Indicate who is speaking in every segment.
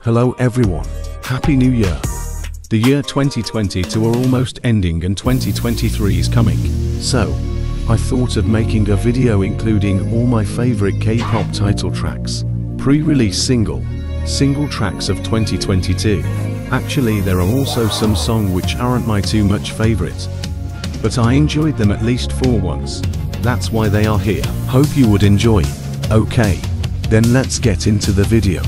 Speaker 1: Hello everyone, Happy New Year. The year 2022 are almost ending and 2023 is coming, so I thought of making a video including all my favorite K-pop title tracks, pre-release single, single tracks of 2022. Actually there are also some song which aren't my too much favorite, but I enjoyed them at least four once. That's why they are here. Hope you would enjoy. Okay, then let's get into the video.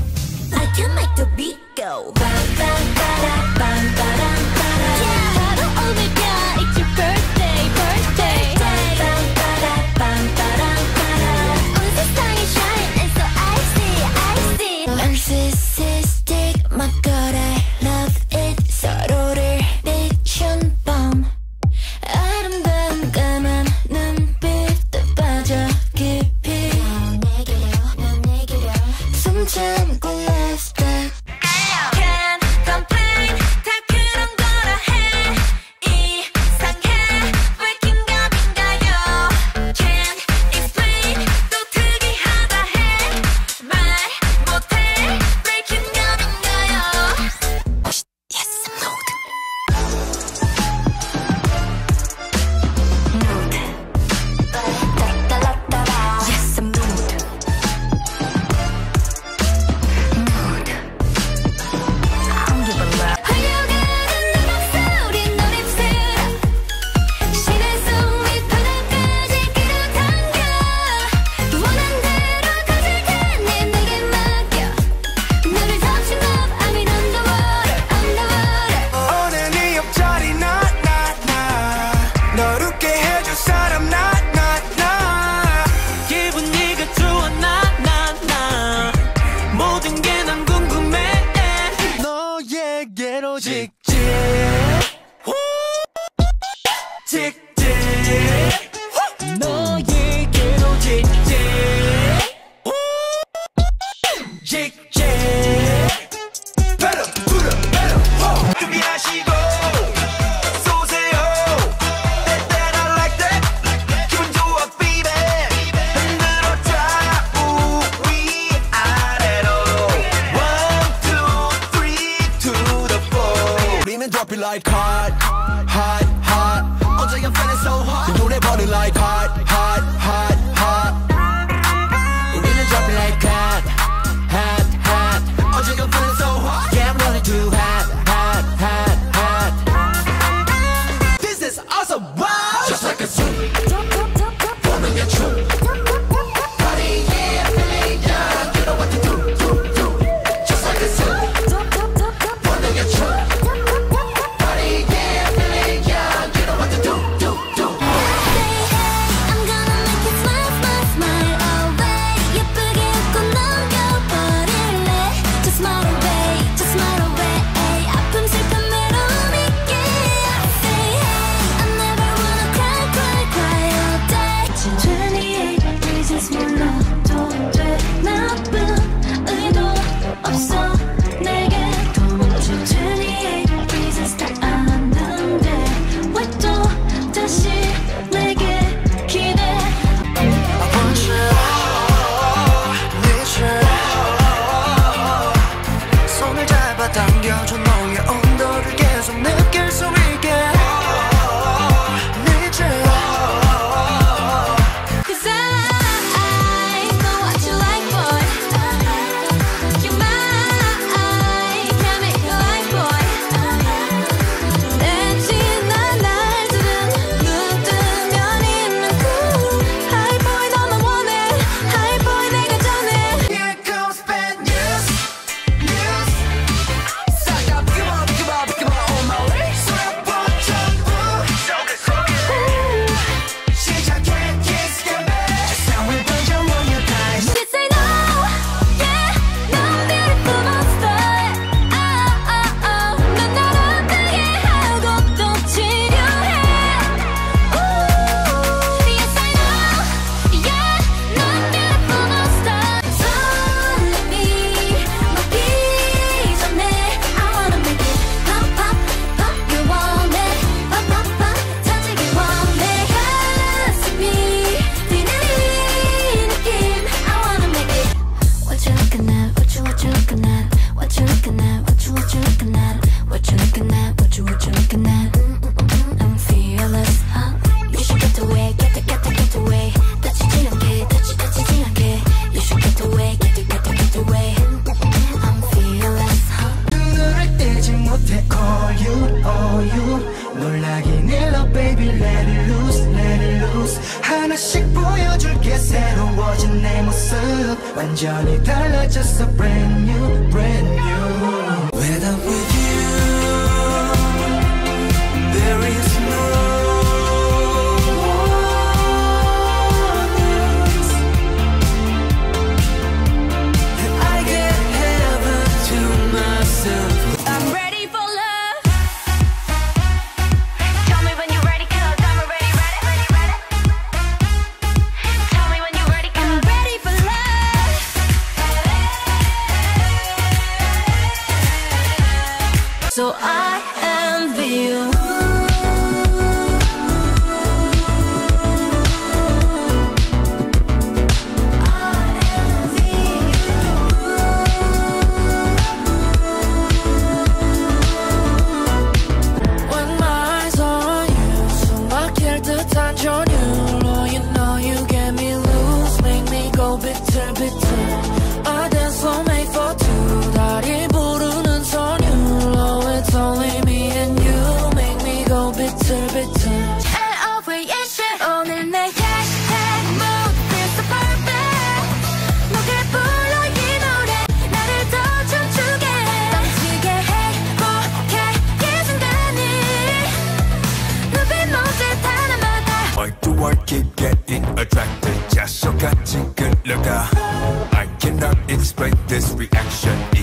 Speaker 2: This
Speaker 3: reaction.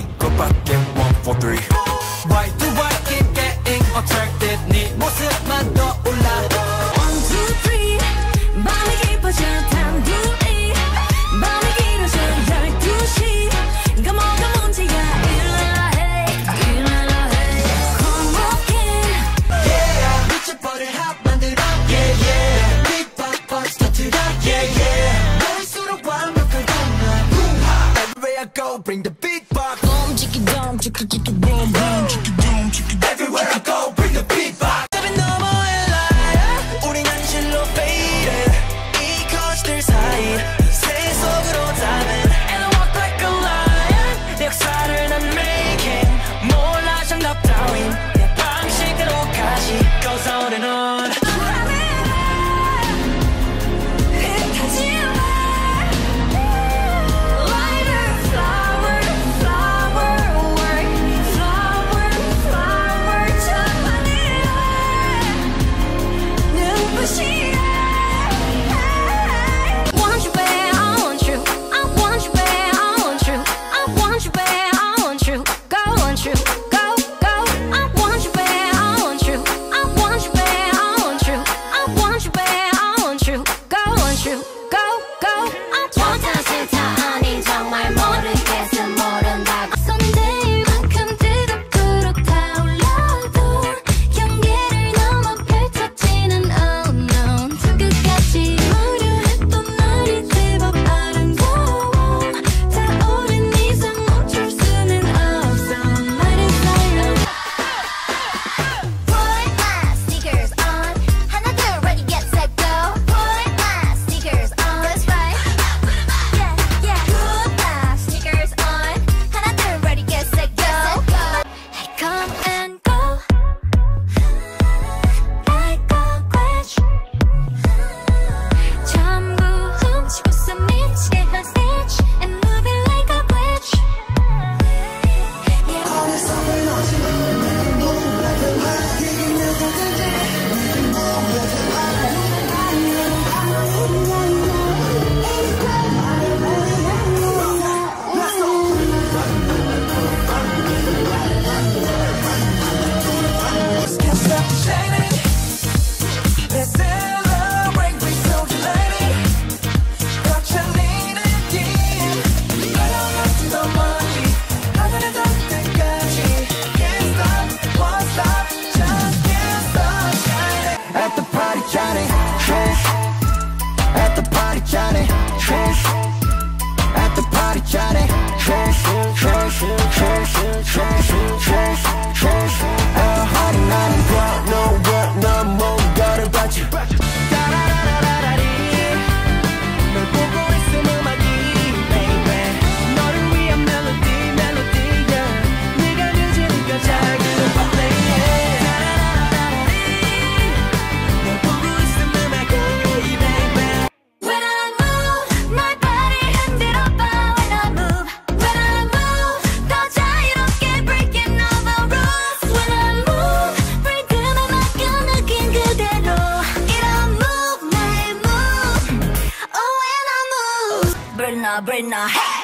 Speaker 1: Brenna, Brenna, hey!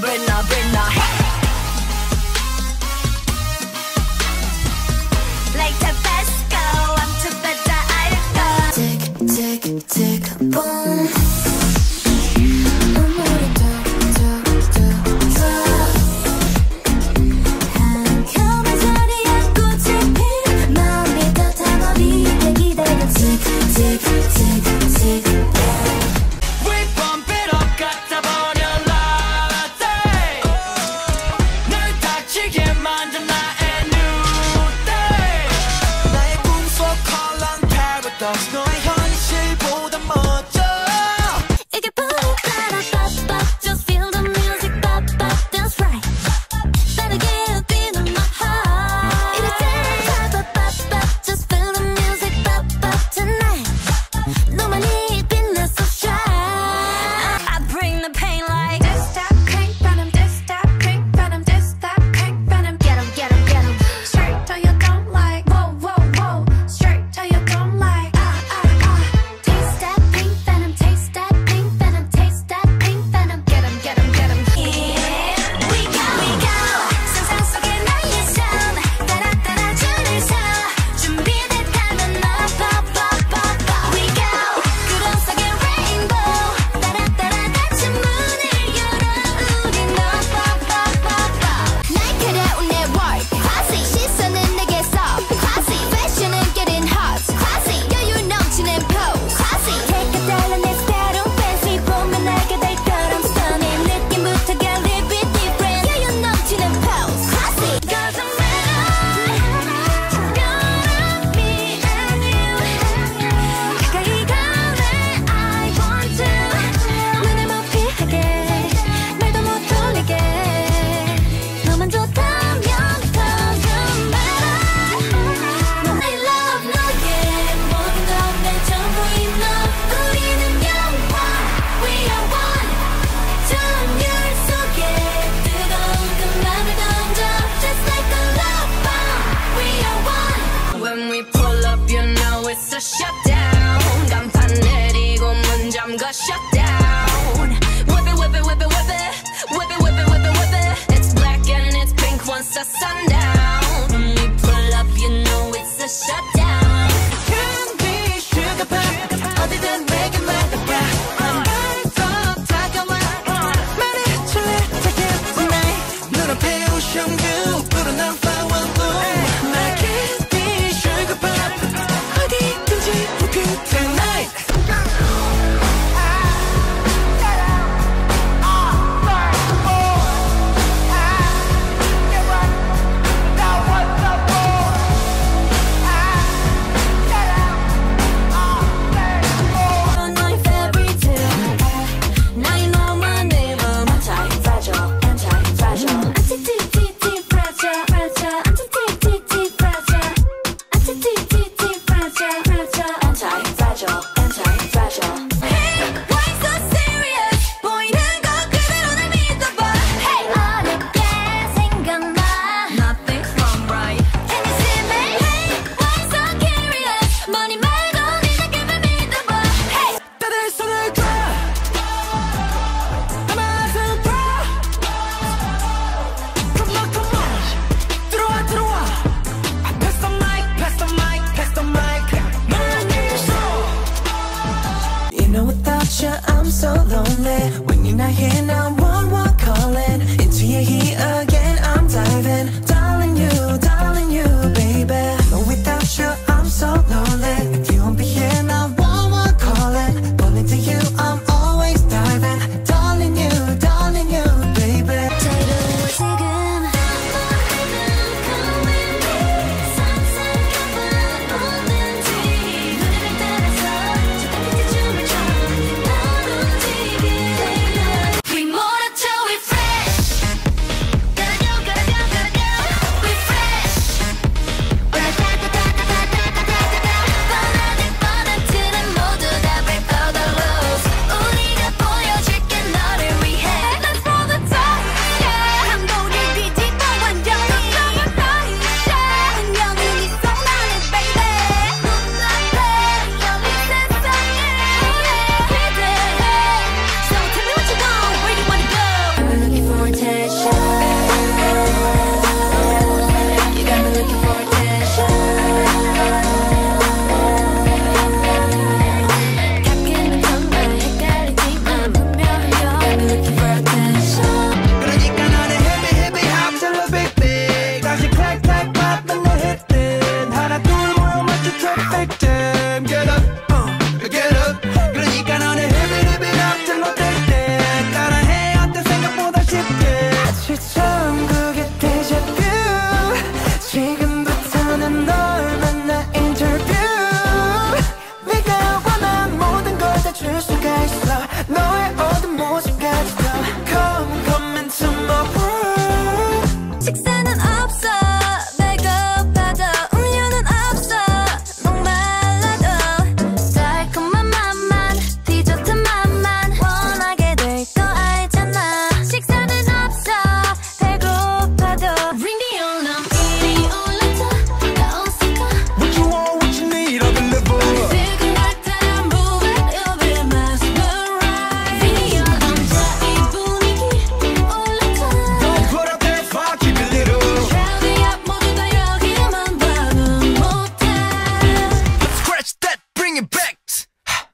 Speaker 1: Brenna, Brenna, hey! Like the first go, I'm to better I go.
Speaker 4: Tick, tick, tick, boom.
Speaker 1: lost no show me 불어난 f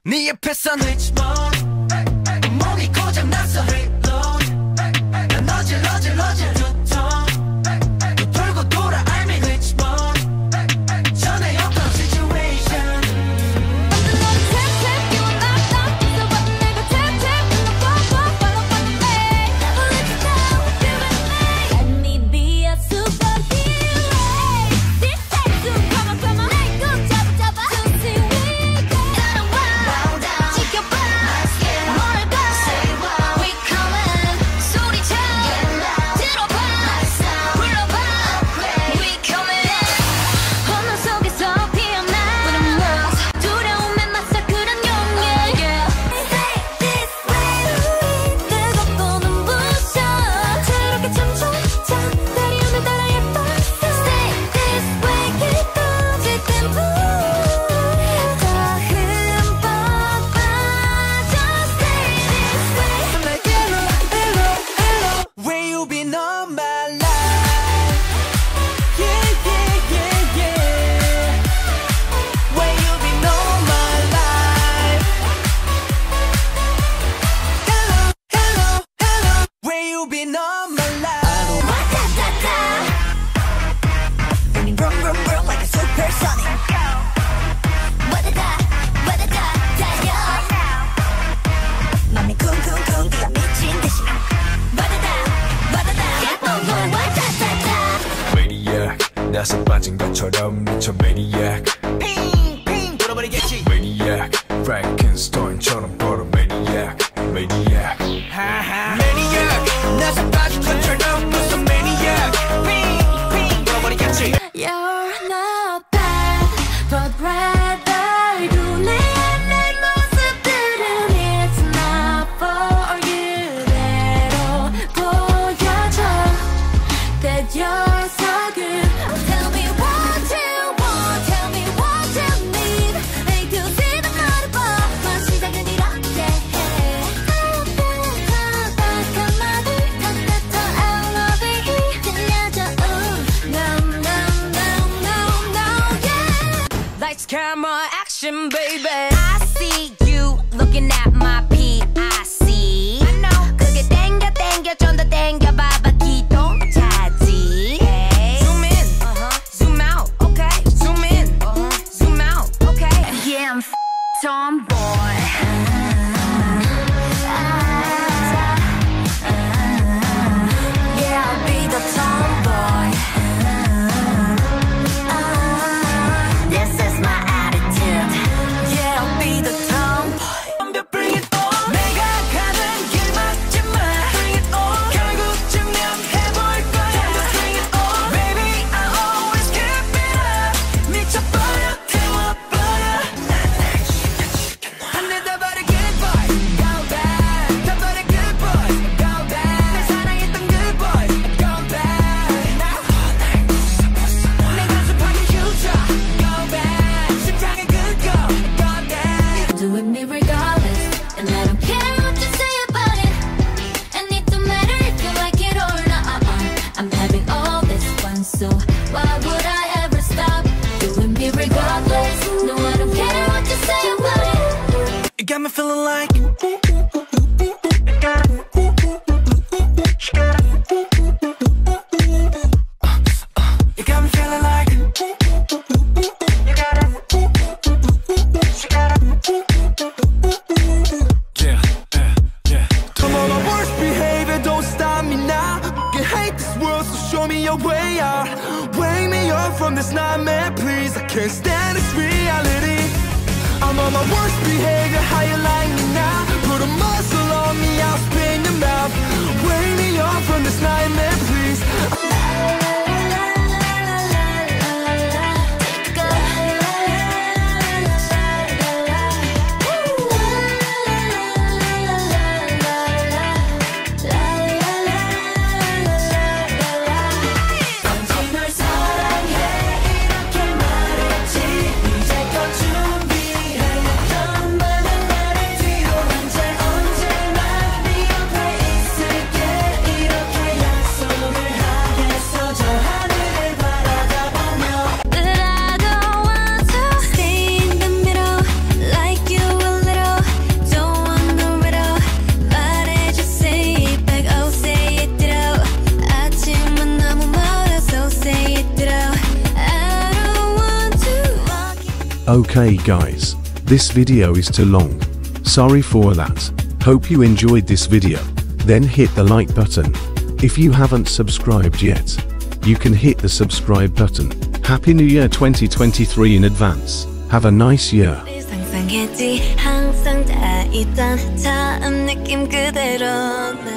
Speaker 1: 네
Speaker 5: 옆에선
Speaker 1: Um, it's a very So why would I ever stop doing me regardless? No, I don't care what you say about it.
Speaker 5: You got me feeling like.
Speaker 6: Okay guys, this video is too long. Sorry for that. Hope you enjoyed this video. Then hit the like button. If you haven't subscribed yet, you can hit the subscribe button. Happy New Year 2023 in advance. Have a nice year.
Speaker 1: 상상했지 항상 다 있던 처음 느낌 그대로 난